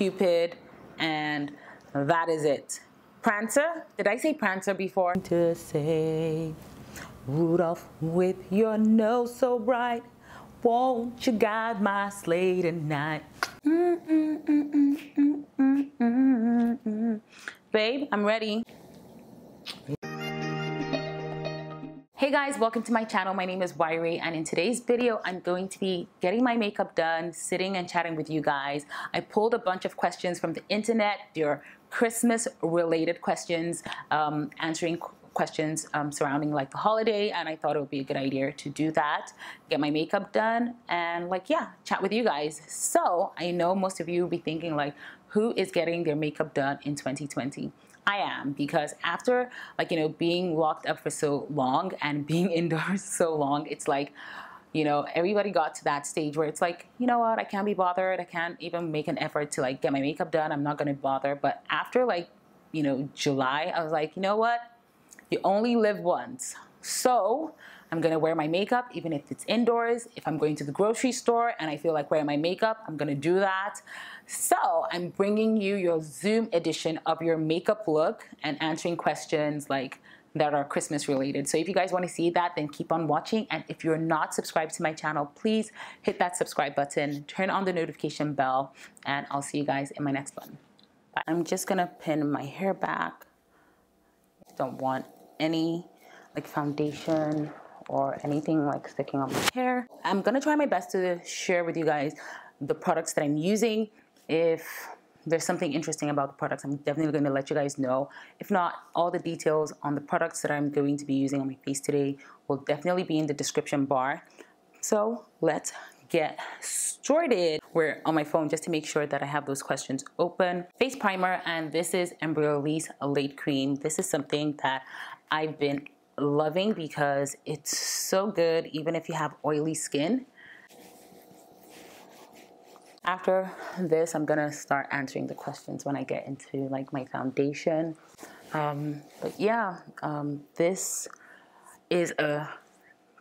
Cupid, and that is it. Prancer, did I say Prancer before? To say, Rudolph, with your nose so bright, won't you guide my sleigh tonight? Mm, mm, mm, Babe, I'm ready. Hey guys, welcome to my channel. My name is Yray and in today's video, I'm going to be getting my makeup done, sitting and chatting with you guys. I pulled a bunch of questions from the internet, your Christmas related questions, um, answering questions um, surrounding like the holiday and I thought it would be a good idea to do that, get my makeup done and like yeah, chat with you guys. So I know most of you will be thinking like who is getting their makeup done in 2020? I am because after like you know being locked up for so long and being indoors so long, it's like you know everybody got to that stage where it's like you know what I can't be bothered. I can't even make an effort to like get my makeup done. I'm not gonna bother. But after like you know July, I was like you know what, you only live once, so I'm gonna wear my makeup even if it's indoors. If I'm going to the grocery store and I feel like wearing my makeup, I'm gonna do that. So I'm bringing you your Zoom edition of your makeup look and answering questions like that are Christmas related. So if you guys want to see that, then keep on watching. And if you're not subscribed to my channel, please hit that subscribe button, turn on the notification bell, and I'll see you guys in my next one. I'm just gonna pin my hair back. Don't want any like foundation or anything like sticking on my hair. I'm gonna try my best to share with you guys the products that I'm using. If there's something interesting about the products, I'm definitely gonna let you guys know. If not, all the details on the products that I'm going to be using on my face today will definitely be in the description bar. So let's get started. We're on my phone just to make sure that I have those questions open. Face primer, and this is Embryolisse Lait Cream. This is something that I've been loving because it's so good even if you have oily skin. After this, I'm gonna start answering the questions when I get into like my foundation. Um, but yeah, um, this is a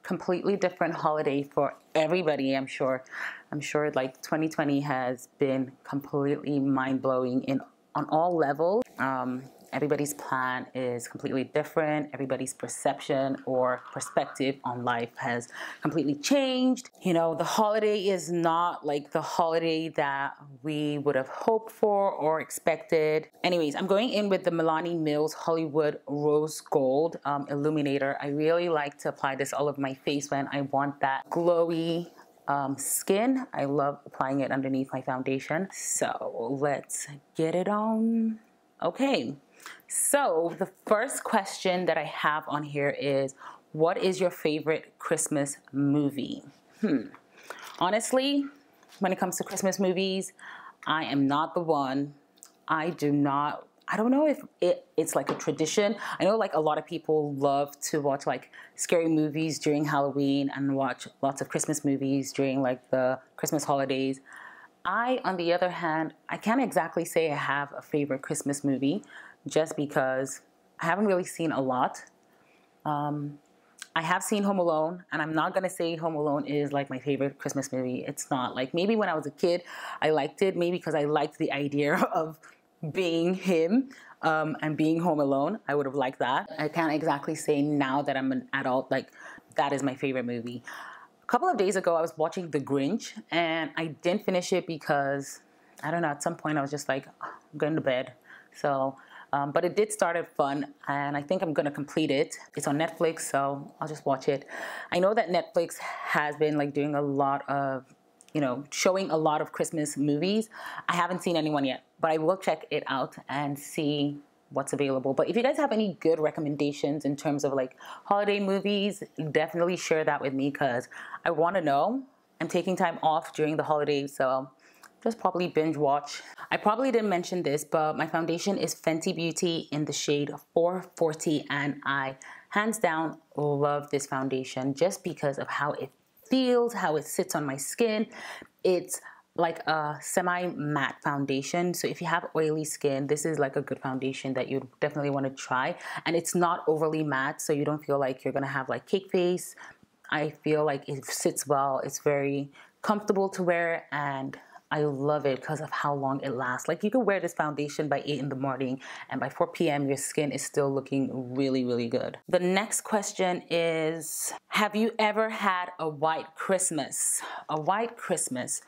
completely different holiday for everybody, I'm sure. I'm sure like 2020 has been completely mind-blowing in on all levels. Um, everybody's plan is completely different. Everybody's perception or perspective on life has completely changed. You know, the holiday is not like the holiday that we would have hoped for or expected. Anyways, I'm going in with the Milani Mills Hollywood Rose Gold um, Illuminator. I really like to apply this all over my face when I want that glowy um, skin. I love applying it underneath my foundation. So let's get it on. Okay, so the first question that I have on here is, what is your favorite Christmas movie? Hmm. Honestly, when it comes to Christmas movies, I am not the one. I do not I don't know if it, it's like a tradition. I know like a lot of people love to watch like scary movies during Halloween and watch lots of Christmas movies during like the Christmas holidays. I, on the other hand, I can't exactly say I have a favorite Christmas movie just because I haven't really seen a lot. Um, I have seen Home Alone, and I'm not gonna say Home Alone is like my favorite Christmas movie. It's not. Like maybe when I was a kid, I liked it, maybe because I liked the idea of being him um, and being home alone. I would have liked that. I can't exactly say now that I'm an adult, like that is my favorite movie. A couple of days ago, I was watching The Grinch, and I didn't finish it because I don't know. At some point, I was just like, oh, I'm going to bed. So um, but it did start at fun, and I think I'm gonna complete it. It's on Netflix, so I'll just watch it. I know that Netflix has been like doing a lot of, you know, showing a lot of Christmas movies. I haven't seen anyone yet, but I will check it out and see what's available. But if you guys have any good recommendations in terms of like holiday movies, definitely share that with me because I want to know. I'm taking time off during the holidays, so just probably binge watch. I probably didn't mention this, but my foundation is Fenty Beauty in the shade 440 and I hands down love this foundation just because of how it feels, how it sits on my skin. It's like a semi-matte foundation. So if you have oily skin, this is like a good foundation that you definitely want to try. And it's not overly matte, so you don't feel like you're gonna have like cake face. I feel like it sits well. It's very comfortable to wear and I love it because of how long it lasts. Like you can wear this foundation by 8 in the morning and by 4 p.m. your skin is still looking really, really good. The next question is, have you ever had a white Christmas? A white Christmas.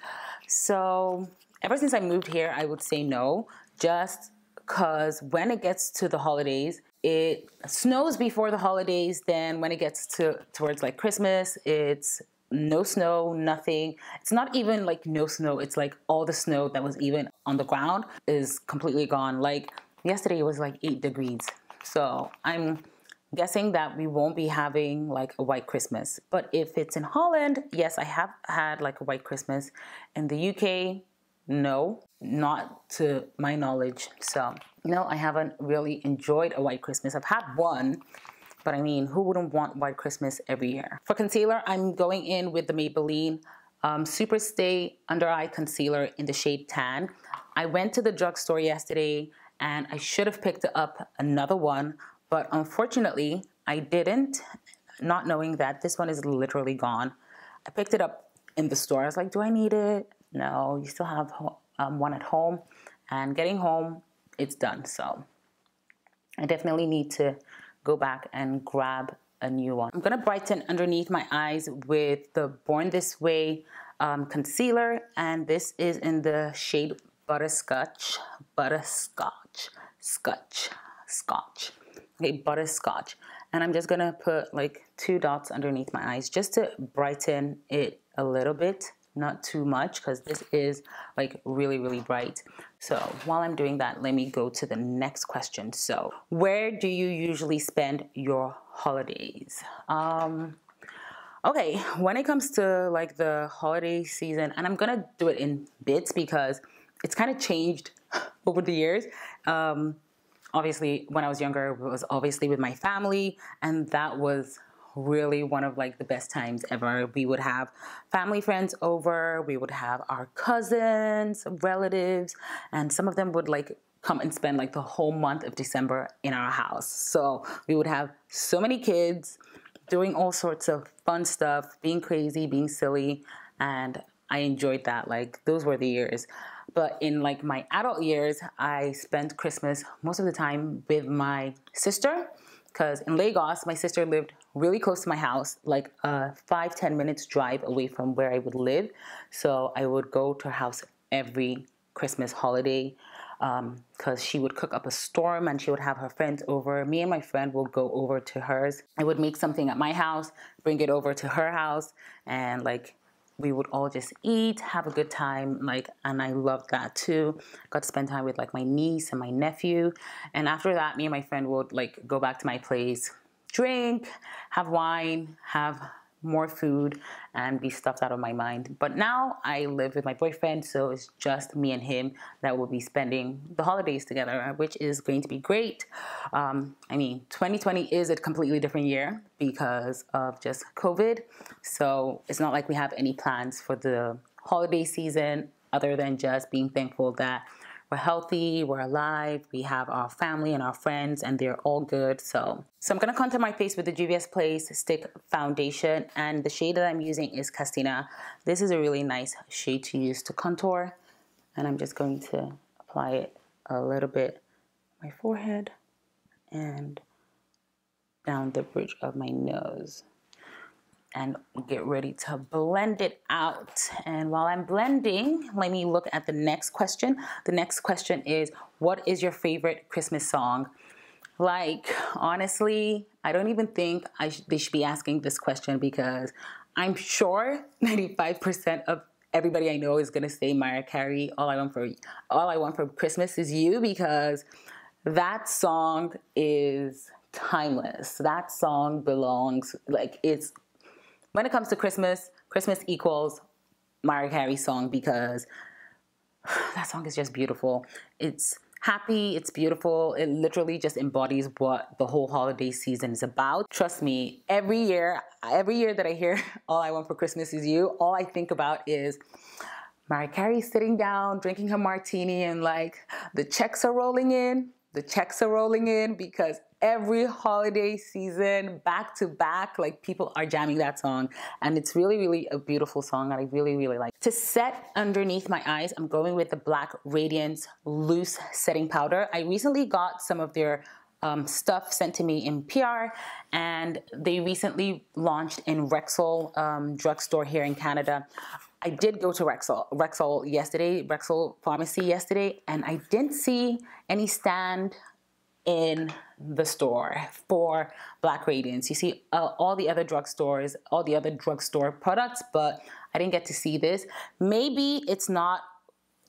So ever since I moved here, I would say no, just because when it gets to the holidays, it snows before the holidays. Then when it gets to towards like Christmas, it's no snow, nothing. It's not even like no snow. It's like all the snow that was even on the ground is completely gone. Like yesterday it was like eight degrees. So I'm guessing that we won't be having like a white Christmas. But if it's in Holland, yes, I have had like a white Christmas. In the UK, no, not to my knowledge. So no, I haven't really enjoyed a white Christmas. I've had one, but I mean, who wouldn't want white Christmas every year? For concealer, I'm going in with the Maybelline um, Super Stay Under Eye Concealer in the shade Tan. I went to the drugstore yesterday and I should have picked up another one, but unfortunately I didn't, not knowing that this one is literally gone. I picked it up in the store. I was like, do I need it? No, you still have um, one at home. And getting home, it's done. So I definitely need to go back and grab a new one. I'm gonna brighten underneath my eyes with the Born This Way um, concealer and this is in the shade Butterscotch, Butterscotch, Scotch, Scotch, okay, Butterscotch. And I'm just gonna put like two dots underneath my eyes just to brighten it a little bit not too much because this is like really really bright. So while I'm doing that let me go to the next question. So where do you usually spend your holidays? Um okay when it comes to like the holiday season and I'm gonna do it in bits because it's kind of changed over the years. Um obviously when I was younger it was obviously with my family and that was really one of like the best times ever. We would have family friends over, we would have our cousins, relatives, and some of them would like come and spend like the whole month of December in our house. So we would have so many kids doing all sorts of fun stuff, being crazy, being silly, and I enjoyed that. Like those were the years. But in like my adult years, I spent Christmas most of the time with my sister because in Lagos, my sister lived really close to my house, like a five ten minutes drive away from where I would live. So I would go to her house every Christmas holiday because um, she would cook up a storm and she would have her friends over. Me and my friend would go over to hers. I would make something at my house, bring it over to her house, and like we would all just eat, have a good time, like, and I loved that too. Got to spend time with like my niece and my nephew, and after that, me and my friend would like go back to my place, drink, have wine, have more food and be stuffed out of my mind. But now I live with my boyfriend, so it's just me and him that will be spending the holidays together, which is going to be great. Um, I mean, 2020 is a completely different year because of just COVID. So it's not like we have any plans for the holiday season other than just being thankful that we're healthy, we're alive, we have our family and our friends, and they're all good. So, so I'm gonna contour my face with the Juvia's Place Stick Foundation, and the shade that I'm using is Kastina. This is a really nice shade to use to contour, and I'm just going to apply it a little bit my forehead and down the bridge of my nose and get ready to blend it out. And while I'm blending, let me look at the next question. The next question is, what is your favorite Christmas song? Like, honestly, I don't even think I sh they should be asking this question because I'm sure 95% of everybody I know is gonna say Mariah Carey. All I want for all I want for Christmas is you because that song is timeless. That song belongs like it's when it comes to Christmas, Christmas equals Mariah Carey song because that song is just beautiful. It's happy, it's beautiful. It literally just embodies what the whole holiday season is about. Trust me, every year, every year that I hear All I Want for Christmas Is You, all I think about is Mariah Carey sitting down, drinking her martini, and like the checks are rolling in, the checks are rolling in because every holiday season back to back like people are jamming that song. And it's really really a beautiful song that i really really like. To set underneath my eyes i'm going with the black radiance loose setting powder. I recently got some of their um, stuff sent to me in PR, and they recently launched in Rexall um, drugstore here in Canada. I did go to Rexall, Rexall yesterday, Rexall Pharmacy yesterday, and I didn't see any stand in the store for Black Radiance. You see uh, all the other drugstores, all the other drugstore products, but I didn't get to see this. Maybe it's not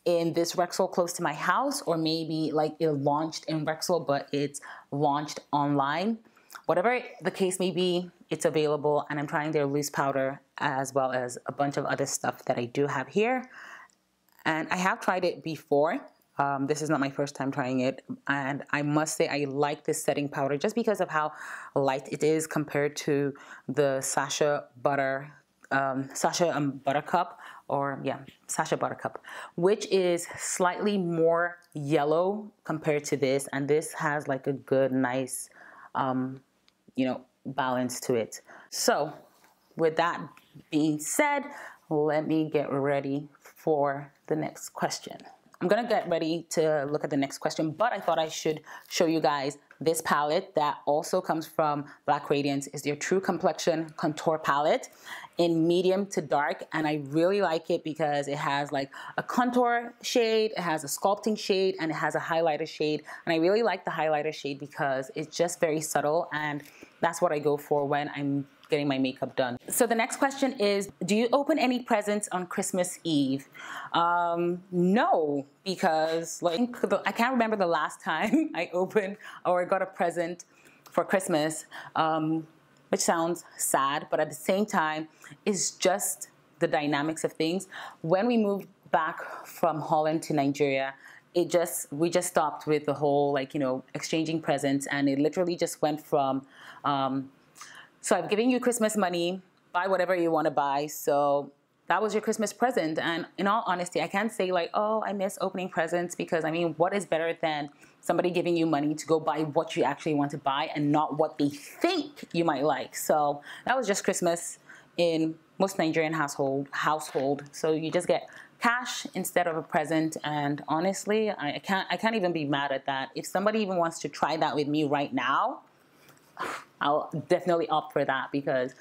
in this Rexall close to my house, or maybe like it launched in Rexall, but it's launched online. Whatever the case may be, it's available, and I'm trying their loose powder as well as a bunch of other stuff that I do have here. And I have tried it before. Um, this is not my first time trying it, and I must say I like this setting powder just because of how light it is compared to the Sacha Butter, um, Sacha um, Buttercup, or yeah, Sacha Buttercup, which is slightly more yellow compared to this, and this has like a good, nice, um, you know, balance to it. So, with that being said, let me get ready for the next question. I'm gonna get ready to look at the next question, but I thought I should show you guys this palette that also comes from Black Radiance is their True Complexion Contour Palette in medium to dark and I really like it because it has like a contour shade, it has a sculpting shade, and it has a highlighter shade. And I really like the highlighter shade because it's just very subtle and that's what I go for when I'm getting my makeup done. So the next question is, do you open any presents on Christmas Eve? Um, no, because like I can't remember the last time I opened or got a present for Christmas, um, which sounds sad, but at the same time, it's just the dynamics of things. When we moved back from Holland to Nigeria, it just we just stopped with the whole like you know exchanging presents and it literally just went from um, so I've given you Christmas money, buy whatever you want to buy. So that was your Christmas present. And in all honesty, I can't say like, oh, I miss opening presents because I mean, what is better than somebody giving you money to go buy what you actually want to buy and not what they think you might like. So that was just Christmas in most Nigerian household household. So you just get cash instead of a present and honestly I can't I can't even be mad at that if somebody even wants to try that with me right now I'll definitely opt for that because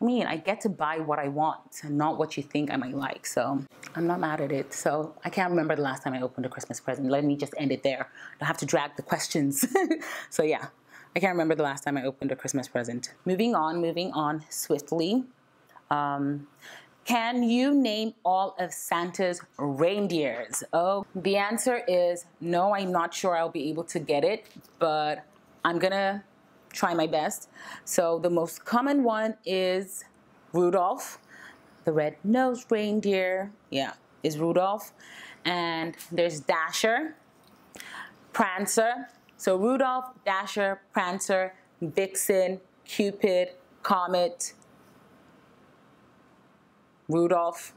I mean, I get to buy what I want not what you think I might like. So I'm not mad at it. So I can't remember the last time I opened a Christmas present. Let me just end it there. I have to drag the questions. so yeah, I can't remember the last time I opened a Christmas present. Moving on, moving on swiftly. Um, can you name all of Santa's reindeers? Oh, the answer is no, I'm not sure I'll be able to get it, but I'm gonna try my best. So the most common one is Rudolph, the red-nosed reindeer. Yeah, is Rudolph. And there's Dasher, Prancer. So Rudolph, Dasher, Prancer, Vixen, Cupid, Comet, Rudolph,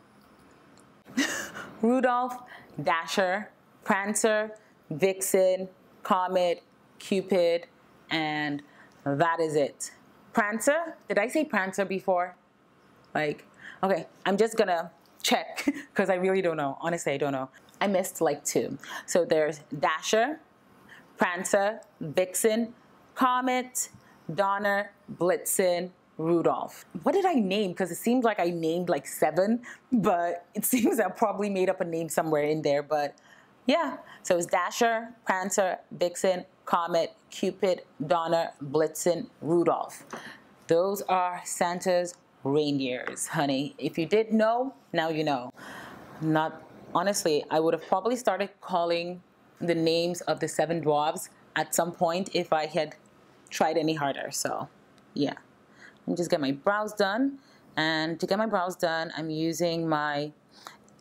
Rudolph, Dasher, Prancer, Vixen, Comet, Cupid, and that is it. Prancer? Did I say Prancer before? Like, okay, I'm just gonna check because I really don't know. Honestly, I don't know. I missed like two. So there's Dasher, Prancer, Vixen, Comet, Donner, Blitzen, Rudolph. What did I name? Because it seems like I named like seven, but it seems I probably made up a name somewhere in there. But yeah, so it's Dasher, Prancer, Vixen, Comet, Cupid, Donner, Blitzen, Rudolph. Those are Santa's reindeers, honey. If you did know, now you know. Not honestly, I would have probably started calling the names of the seven dwarves at some point if I had tried any harder. So, yeah. Let me just get my brows done. And to get my brows done, I'm using my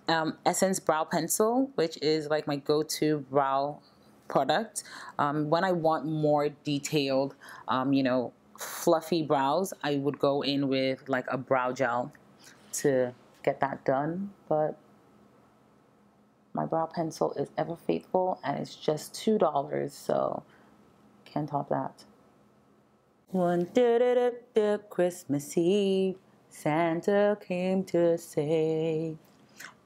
um, Essence Brow Pencil, which is like my go-to brow product. Um, when I want more detailed, um, you know, fluffy brows, I would go in with like a brow gel to get that done. But my brow pencil is ever faithful and it's just $2, so can't top that. One da da da Christmas Eve, Santa came to say,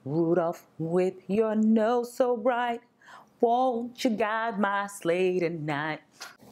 Rudolph, with your nose so bright, won't you guide my sleigh tonight?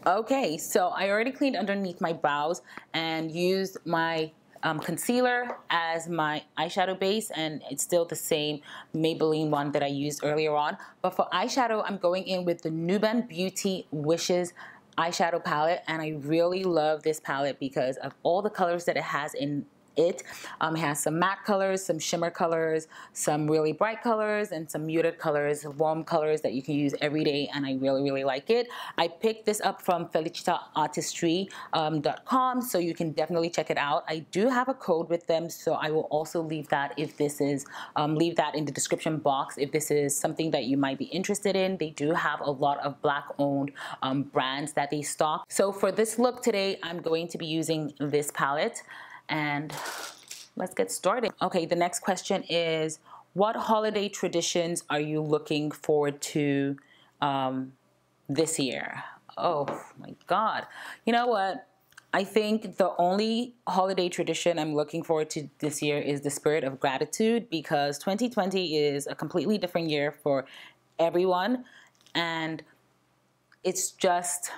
Okay, so I already cleaned underneath my brows and used my um, concealer as my eyeshadow base and it's still the same Maybelline one that I used earlier on. But for eyeshadow, I'm going in with the Nuban Beauty Wishes eyeshadow palette and I really love this palette because of all the colors that it has in it. Um, has some matte colors, some shimmer colors, some really bright colors, and some muted colors, warm colors that you can use every day, and I really, really like it. I picked this up from felicitaartistry.com, um, so you can definitely check it out. I do have a code with them, so I will also leave that if this is, um, leave that in the description box if this is something that you might be interested in. They do have a lot of black-owned um, brands that they stock. So for this look today, I'm going to be using this palette and let's get started. Okay, the next question is what holiday traditions are you looking forward to um, this year? Oh my God. You know what? I think the only holiday tradition I'm looking forward to this year is the spirit of gratitude because 2020 is a completely different year for everyone. And it's just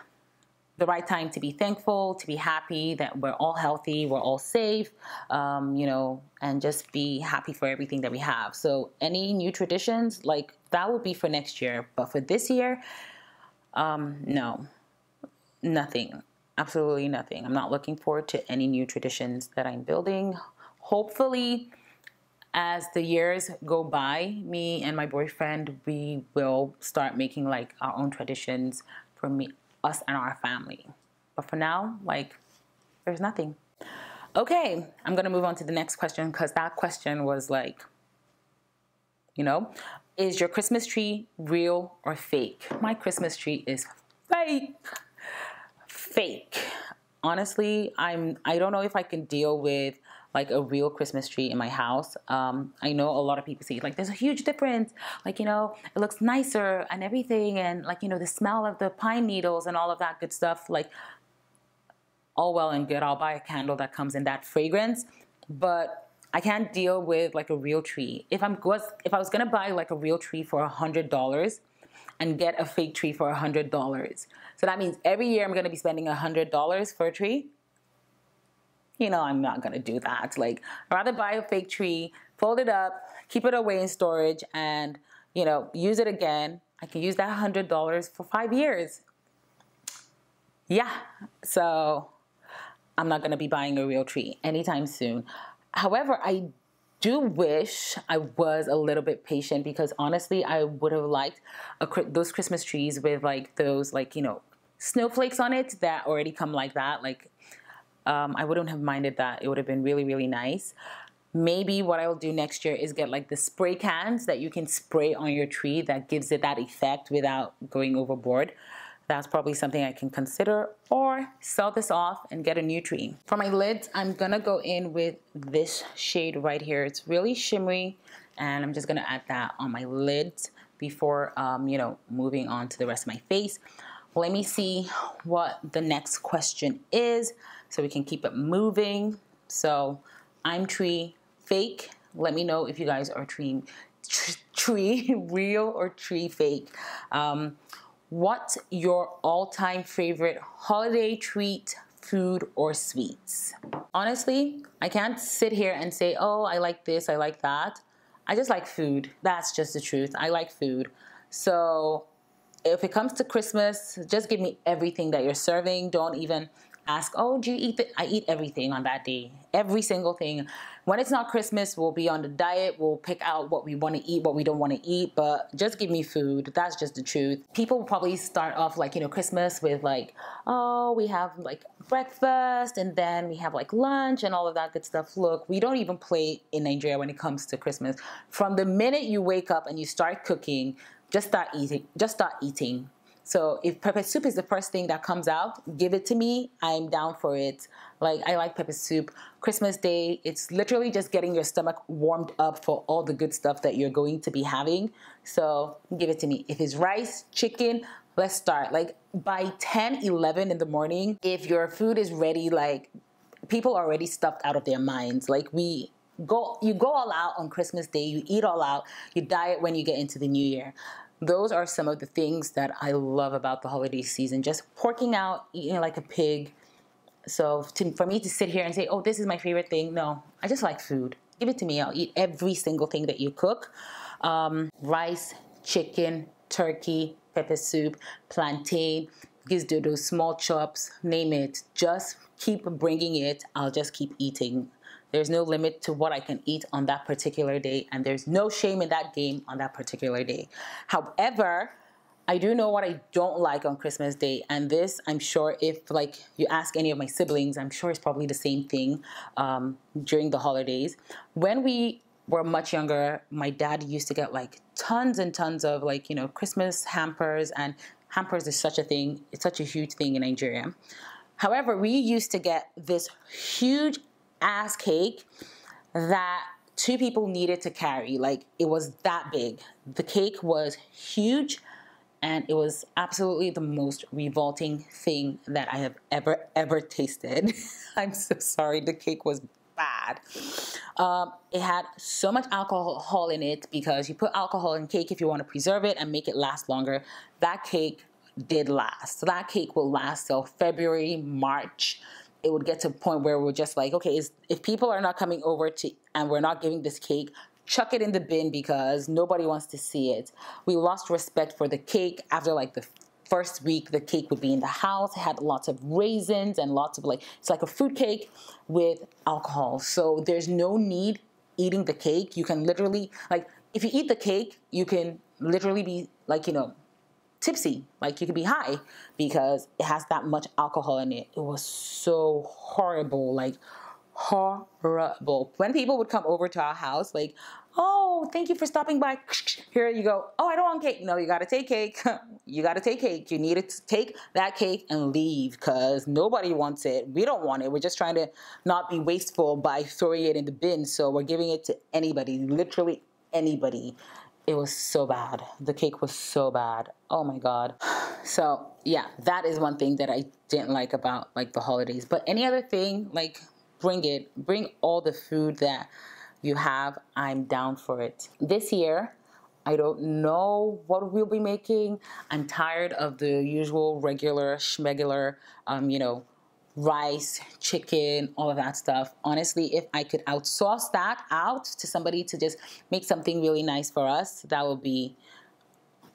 the right time to be thankful, to be happy that we're all healthy, we're all safe, um, you know, and just be happy for everything that we have. So, any new traditions, like that will be for next year. But for this year, um, no, nothing, absolutely nothing. I'm not looking forward to any new traditions that I'm building. Hopefully, as the years go by, me and my boyfriend, we will start making like our own traditions for me us and our family. But for now, like, there's nothing. Okay, I'm gonna move on to the next question because that question was like, you know, is your Christmas tree real or fake? My Christmas tree is fake. Fake. Honestly, I'm I don't know if I can deal with like a real Christmas tree in my house. Um, I know a lot of people see like there's a huge difference. Like you know, it looks nicer and everything, and like you know the smell of the pine needles and all of that good stuff. Like all well and good. I'll buy a candle that comes in that fragrance, but I can't deal with like a real tree. If I'm was if I was gonna buy like a real tree for a hundred dollars and get a fake tree for a hundred dollars, so that means every year I'm gonna be spending a hundred dollars for a tree you know, I'm not gonna do that. Like, I'd rather buy a fake tree, fold it up, keep it away in storage, and you know, use it again. I can use that hundred dollars for five years. Yeah, so I'm not gonna be buying a real tree anytime soon. However, I do wish I was a little bit patient because honestly, I would have liked a, those Christmas trees with like those like you know snowflakes on it that already come like that, like um, I wouldn't have minded that. It would have been really, really nice. Maybe what I will do next year is get like the spray cans that you can spray on your tree that gives it that effect without going overboard. That's probably something I can consider or sell this off and get a new tree. For my lids, I'm gonna go in with this shade right here. It's really shimmery and I'm just gonna add that on my lids before, um, you know, moving on to the rest of my face. Let me see what the next question is so we can keep it moving. So I'm tree fake. Let me know if you guys are tree, tree real or tree fake. Um, what's your all-time favorite holiday treat, food, or sweets? Honestly, I can't sit here and say, oh, I like this, I like that. I just like food. That's just the truth. I like food. So if it comes to Christmas, just give me everything that you're serving. Don't even ask, oh, do you eat I eat everything on that day. Every single thing. When it's not Christmas, we'll be on the diet. We'll pick out what we want to eat, what we don't want to eat, but just give me food. That's just the truth. People will probably start off like, you know, Christmas with like, oh, we have like breakfast and then we have like lunch and all of that good stuff. Look, we don't even play in Nigeria when it comes to Christmas. From the minute you wake up and you start cooking, just start eating. Just start eating. So if pepper soup is the first thing that comes out, give it to me. I'm down for it. Like I like pepper soup. Christmas Day, it's literally just getting your stomach warmed up for all the good stuff that you're going to be having. So give it to me. If it's rice, chicken, let's start. Like by 10, 11 in the morning, if your food is ready, like people are already stuffed out of their minds. Like we go you go all out on Christmas Day, you eat all out, you diet when you get into the new year. Those are some of the things that I love about the holiday season. Just porking out, eating like a pig. So to, for me to sit here and say, "Oh, this is my favorite thing," no, I just like food. Give it to me. I'll eat every single thing that you cook. Um, rice, chicken, turkey, pepper soup, plantain, those small chops, name it. Just keep bringing it. I'll just keep eating. There's no limit to what I can eat on that particular day, and there's no shame in that game on that particular day. However, I do know what I don't like on Christmas Day, and this I'm sure if like you ask any of my siblings, I'm sure it's probably the same thing um, during the holidays. When we were much younger, my dad used to get like tons and tons of like you know Christmas hampers, and hampers is such a thing. It's such a huge thing in Nigeria. However, we used to get this huge ass cake that two people needed to carry. Like it was that big. The cake was huge and it was absolutely the most revolting thing that I have ever, ever tasted. I'm so sorry. The cake was bad. Um, it had so much alcohol in it because you put alcohol in cake if you want to preserve it and make it last longer. That cake did last. So that cake will last till February, March it would get to a point where we're just like, okay, is, if people are not coming over to and we're not giving this cake, chuck it in the bin because nobody wants to see it. We lost respect for the cake. After like the first week the cake would be in the house. It had lots of raisins and lots of like it's like a fruit cake with alcohol. So there's no need eating the cake. You can literally like if you eat the cake you can literally be like you know tipsy. Like you could be high because it has that much alcohol in it. It was so horrible, like horrible. When people would come over to our house, like, oh, thank you for stopping by. Here you go. Oh, I don't want cake. No, you gotta take cake. you gotta take cake. You need to take that cake and leave because nobody wants it. We don't want it. We're just trying to not be wasteful by throwing it in the bin. So we're giving it to anybody, literally anybody it was so bad. The cake was so bad. Oh my god. So, yeah, that is one thing that I didn't like about like the holidays. But any other thing, like bring it. Bring all the food that you have. I'm down for it. This year, I don't know what we'll be making. I'm tired of the usual regular schmegular um, you know, rice, chicken, all of that stuff. Honestly, if I could outsource that out to somebody to just make something really nice for us, that would be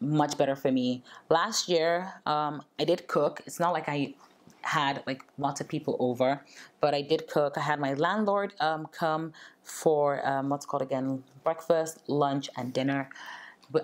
much better for me. Last year, um, I did cook. It's not like I had like lots of people over, but I did cook. I had my landlord um, come for um, what's called again breakfast, lunch, and dinner.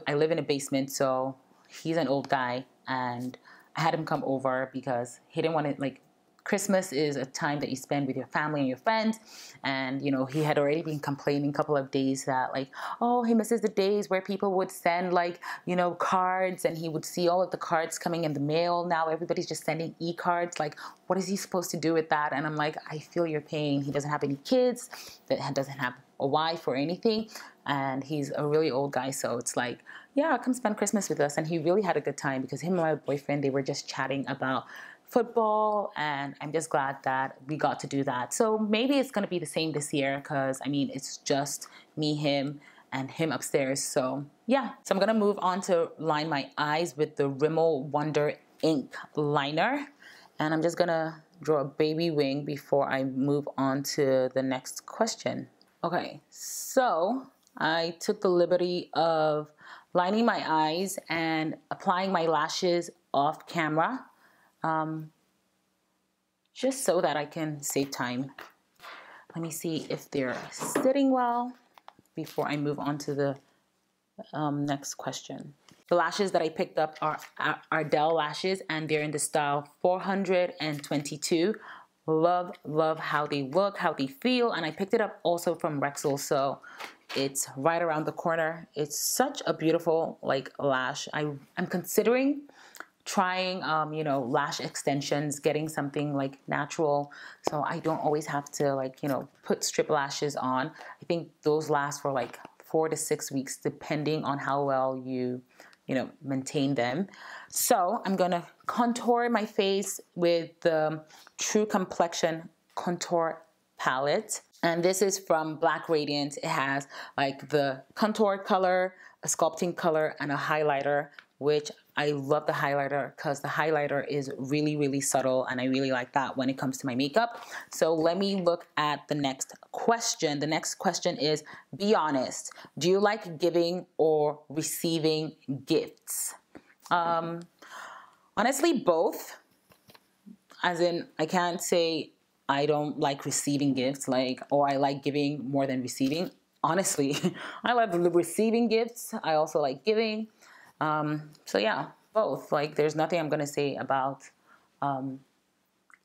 I live in a basement, so he's an old guy, and I had him come over because he didn't want to like Christmas is a time that you spend with your family and your friends. And, you know, he had already been complaining a couple of days that, like, oh, he misses the days where people would send, like, you know, cards and he would see all of the cards coming in the mail. Now everybody's just sending e cards. Like, what is he supposed to do with that? And I'm like, I feel your pain. He doesn't have any kids, that doesn't have a wife or anything. And he's a really old guy. So it's like, yeah, come spend Christmas with us. And he really had a good time because him and my boyfriend, they were just chatting about football and I'm just glad that we got to do that. So maybe it's going to be the same this year because I mean it's just me, him, and him upstairs. So yeah, so I'm going to move on to line my eyes with the Rimmel Wonder ink liner and I'm just going to draw a baby wing before I move on to the next question. Okay, so I took the liberty of lining my eyes and applying my lashes off camera um, just so that I can save time. Let me see if they're sitting well before I move on to the um, next question. The lashes that I picked up are Ardell lashes and they're in the style 422. Love, love how they look, how they feel, and I picked it up also from Rexall. so it's right around the corner. It's such a beautiful like lash. I, I'm considering trying, um, you know, lash extensions, getting something like natural. So I don't always have to like, you know, put strip lashes on. I think those last for like four to six weeks, depending on how well you, you know, maintain them. So I'm gonna contour my face with the True Complexion Contour Palette. And this is from Black Radiance. It has like the contour color, a sculpting color, and a highlighter, which I love the highlighter because the highlighter is really, really subtle and I really like that when it comes to my makeup. So let me look at the next question. The next question is, be honest. Do you like giving or receiving gifts? Um, honestly, both. As in, I can't say I don't like receiving gifts, like, or I like giving more than receiving. Honestly, I love receiving gifts. I also like giving. Um, so yeah, both. Like, there's nothing I'm gonna say about um,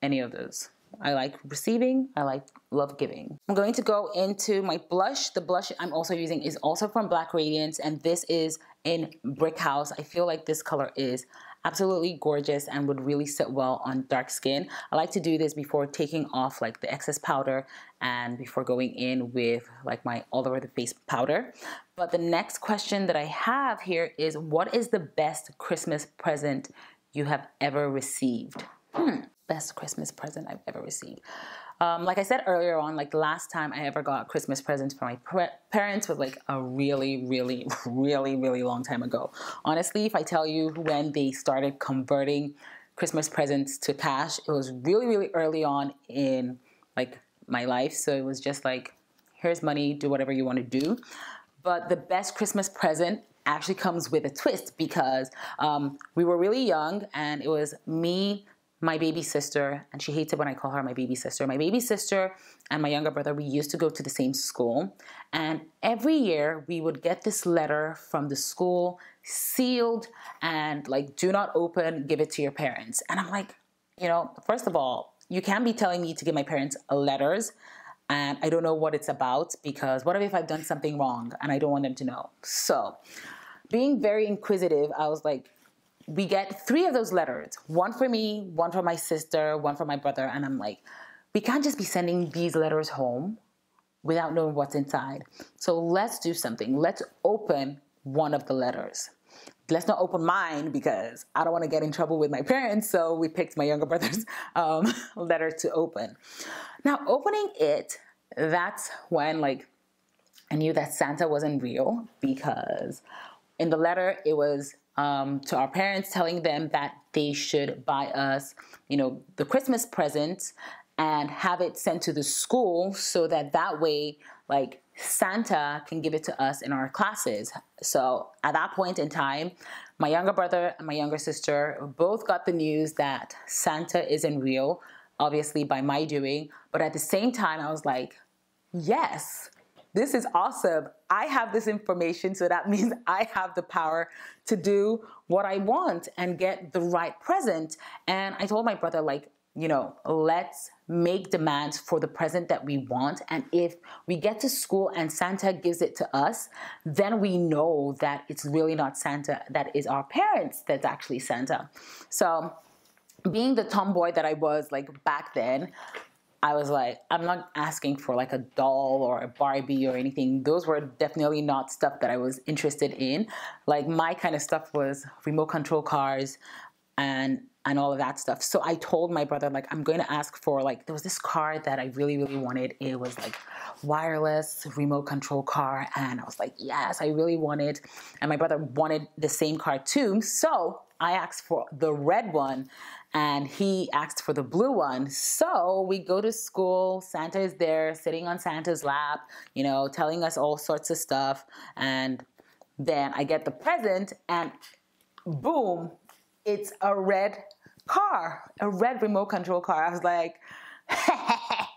any of those. I like receiving. I like love giving. I'm going to go into my blush. The blush I'm also using is also from Black Radiance, and this is in Brick House. I feel like this color is absolutely gorgeous and would really sit well on dark skin. I like to do this before taking off like the excess powder and before going in with like my all over the face powder. But the next question that I have here is what is the best Christmas present you have ever received? Hmm, best Christmas present I've ever received. Um, like I said earlier on, like the last time I ever got Christmas presents from my parents was like a really, really, really, really long time ago. Honestly, if I tell you when they started converting Christmas presents to cash, it was really, really early on in like my life. So it was just like, here's money, do whatever you want to do. But the best Christmas present actually comes with a twist because um, we were really young and it was me, my baby sister, and she hates it when I call her my baby sister. My baby sister and my younger brother, we used to go to the same school. And every year we would get this letter from the school, sealed and like, do not open, give it to your parents. And I'm like, you know, first of all, you can't be telling me to give my parents letters and I don't know what it's about because what if I've done something wrong and I don't want them to know? So, being very inquisitive, I was like, we get three of those letters one for me, one for my sister, one for my brother. And I'm like, we can't just be sending these letters home without knowing what's inside. So let's do something. Let's open one of the letters. Let's not open mine because I don't want to get in trouble with my parents. So we picked my younger brother's um, letter to open. Now, opening it, that's when like I knew that Santa wasn't real because in the letter it was um, to our parents, telling them that they should buy us, you know, the Christmas present and have it sent to the school so that that way, like, Santa can give it to us in our classes. So at that point in time, my younger brother and my younger sister both got the news that Santa isn't real, obviously by my doing. But at the same time, I was like, yes, this is awesome. I have this information, so that means I have the power to do what I want and get the right present. And I told my brother, like, you know, let's make demands for the present that we want. And if we get to school and Santa gives it to us, then we know that it's really not Santa, that is our parents that's actually Santa. So, being the tomboy that I was like back then, I was like, I'm not asking for like a doll or a Barbie or anything. Those were definitely not stuff that I was interested in. Like my kind of stuff was remote control cars and and all of that stuff. So I told my brother like I'm going to ask for like there was this car that I really really wanted. It was like wireless remote control car and I was like, "Yes, I really want it." And my brother wanted the same car too. So I asked for the red one and he asked for the blue one. So we go to school, Santa is there sitting on Santa's lap, you know, telling us all sorts of stuff. And then I get the present, and boom, it's a red car, a red remote control car. I was like,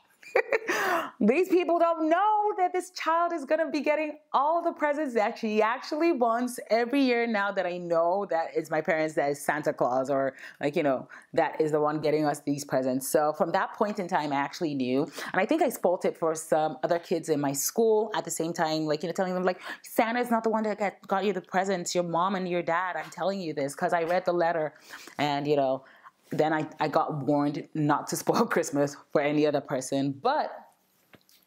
these people don't know that this child is gonna be getting all the presents that she actually wants every year now that I know that it's my parents that is Santa Claus or like, you know, that is the one getting us these presents. So from that point in time, I actually knew. And I think I spoiled it for some other kids in my school at the same time, like, you know, telling them like, Santa's not the one that got, got you the presents, your mom and your dad. I'm telling you this because I read the letter and, you know, then I, I got warned not to spoil Christmas for any other person. But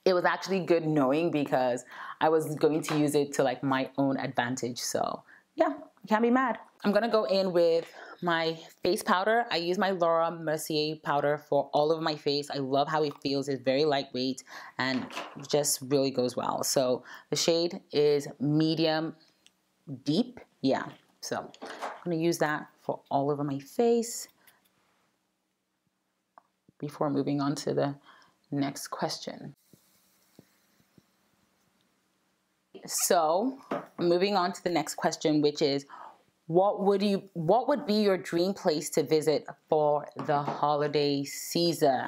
it was actually good knowing because I was going to use it to like my own advantage. So yeah, I can't be mad. I'm gonna go in with my face powder. I use my Laura Mercier powder for all of my face. I love how it feels. It's very lightweight and just really goes well. So the shade is medium deep. Yeah, so I'm gonna use that for all over my face before moving on to the next question. So, moving on to the next question, which is what would you what would be your dream place to visit for the holiday season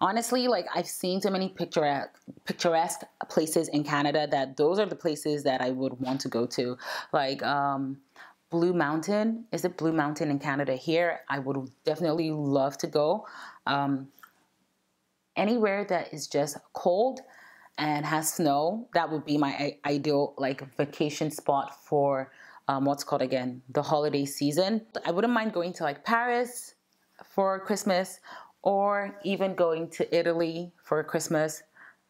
honestly like i've seen so many picturesque picturesque places in canada that those are the places that i would want to go to like um blue mountain. Is it blue mountain in canada? Here i would definitely love to go. Um anywhere that is just cold and has snow, that would be my ideal like vacation spot for um, what's called again? The holiday season. I wouldn't mind going to like Paris for Christmas or even going to Italy for Christmas.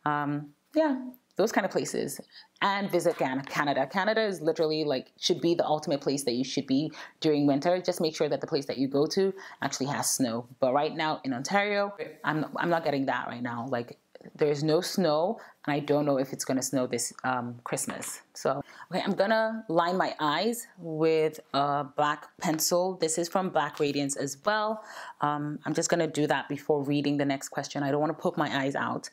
Um, yeah, those kind of places and visit Canada. Canada is literally like should be the ultimate place that you should be during winter. Just make sure that the place that you go to actually has snow. But right now in Ontario, I'm I'm not getting that right now. Like there's no snow and I don't know if it's gonna snow this um, Christmas. So, okay, I'm gonna line my eyes with a black pencil. This is from Black Radiance as well. Um, I'm just gonna do that before reading the next question. I don't wanna poke my eyes out.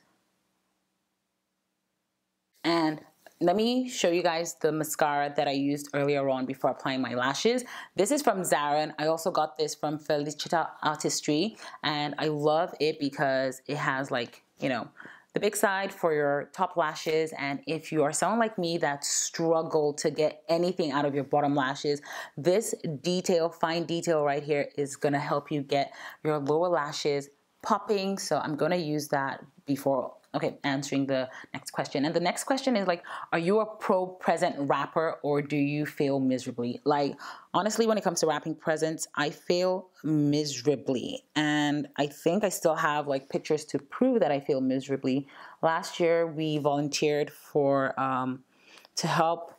And let me show you guys the mascara that I used earlier on before applying my lashes. This is from Zaron. I also got this from Felicita Artistry and I love it because it has like, you know, the big side for your top lashes and if you are someone like me that struggle to get anything out of your bottom lashes this detail fine detail right here is gonna help you get your lower lashes popping so I'm gonna use that before Okay, answering the next question. And the next question is like, are you a pro present wrapper or do you fail miserably? Like, honestly, when it comes to wrapping presents, I fail miserably. And I think I still have like pictures to prove that I fail miserably. Last year, we volunteered for, um, to help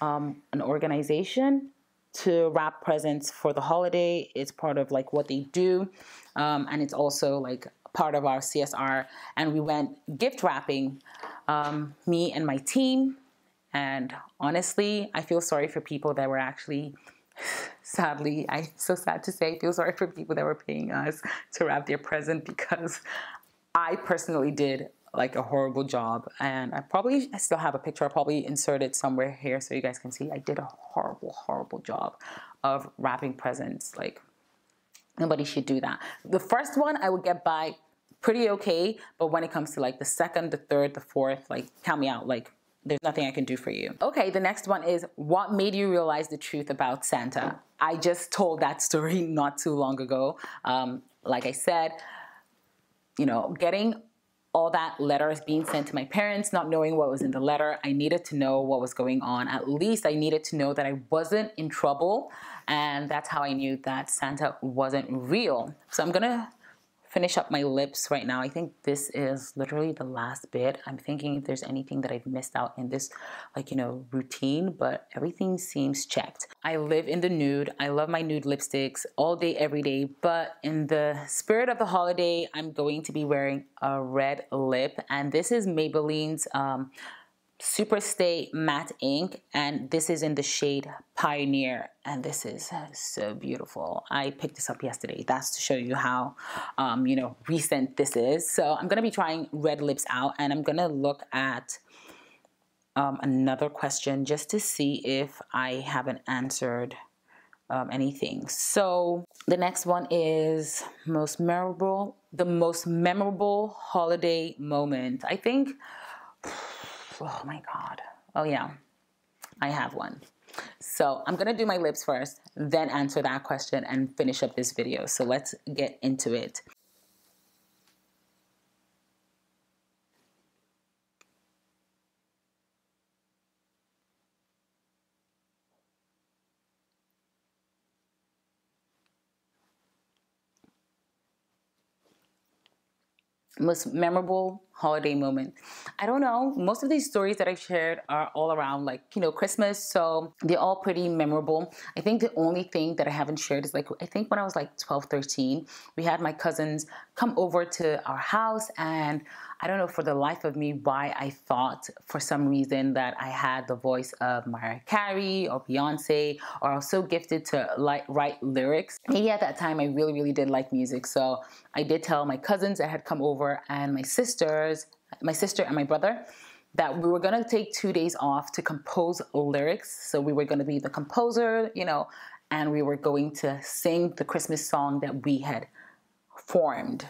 um, an organization to wrap presents for the holiday. It's part of like what they do. Um, and it's also like part of our CSR, and we went gift wrapping, um, me and my team. And honestly, I feel sorry for people that were actually, sadly, I'm so sad to say, I feel sorry for people that were paying us to wrap their present because I personally did like a horrible job. And I probably I still have a picture. I'll probably insert it somewhere here so you guys can see. I did a horrible horrible job of wrapping presents. Like nobody should do that. The first one I would get by pretty okay. But when it comes to like the second, the third, the fourth, like count me out. Like there's nothing I can do for you. Okay, the next one is what made you realize the truth about Santa? I just told that story not too long ago. Um, like I said, you know, getting all that letters being sent to my parents, not knowing what was in the letter. I needed to know what was going on. At least I needed to know that I wasn't in trouble. And that's how I knew that Santa wasn't real. So I'm gonna finish up my lips right now. I think this is literally the last bit. I'm thinking if there's anything that I've missed out in this, like, you know, routine, but everything seems checked. I live in the nude. I love my nude lipsticks all day, every day, but in the spirit of the holiday, I'm going to be wearing a red lip, and this is Maybelline's um, Super Stay Matte Ink, and this is in the shade Pioneer, and this is so beautiful. I picked this up yesterday. That's to show you how, um, you know, recent this is. So I'm gonna be trying red lips out, and I'm gonna look at um, another question just to see if I haven't answered um, anything. So the next one is most memorable, the most memorable holiday moment. I think, oh my God. Oh yeah, I have one. So I'm gonna do my lips first, then answer that question and finish up this video. So let's get into it. Most memorable holiday moment. I don't know most of these stories that i've shared are all around like you know christmas so they're all pretty memorable. I think the only thing that i haven't shared is like i think when i was like 12 13 we had my cousins come over to our house and I don't know for the life of me why I thought for some reason that I had the voice of Mariah Carey or Beyonce or I was so gifted to like write lyrics. Maybe at that time I really, really did like music. So I did tell my cousins that had come over and my sisters, my sister and my brother, that we were gonna take two days off to compose lyrics. So we were gonna be the composer, you know, and we were going to sing the Christmas song that we had formed.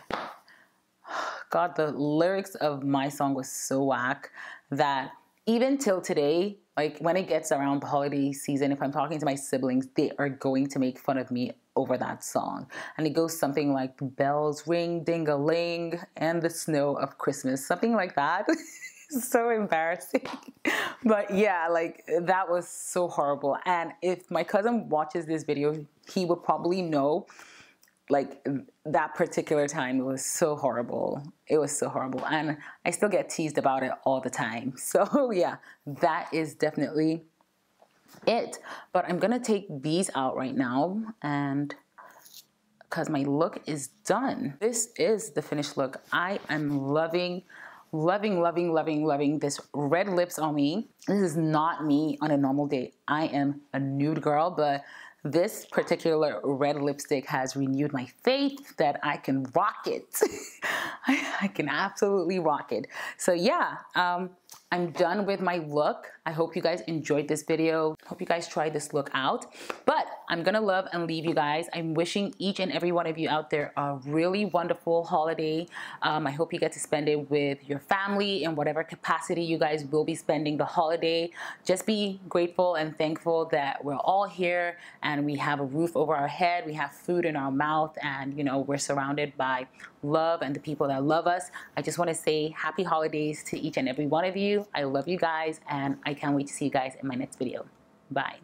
God, the lyrics of my song was so whack that even till today, like when it gets around the holiday season, if I'm talking to my siblings, they are going to make fun of me over that song. And it goes something like bells ring ding a ling and the snow of Christmas, something like that. so embarrassing. but yeah, like that was so horrible. And if my cousin watches this video, he would probably know like that particular time it was so horrible. It was so horrible. And i still get teased about it all the time. So yeah that is definitely it. But i'm gonna take these out right now and because my look is done. This is the finished look. I am loving loving loving loving loving this red lips on me. This is not me on a normal day i am a nude girl but this particular red lipstick has renewed my faith that I can rock it. I, can absolutely rock it. So yeah, um, I'm done with my look. I hope you guys enjoyed this video. Hope you guys try this look out. But I'm gonna love and leave you guys. I'm wishing each and every one of you out there a really wonderful holiday. Um, I hope you get to spend it with your family in whatever capacity you guys will be spending the holiday. Just be grateful and thankful that we're all here and we have a roof over our head, we have food in our mouth, and you know, we're surrounded by love and the people that love us. I just wanna say happy holidays to each and every one of you. I love you guys and I can't wait to see you guys in my next video. Bye.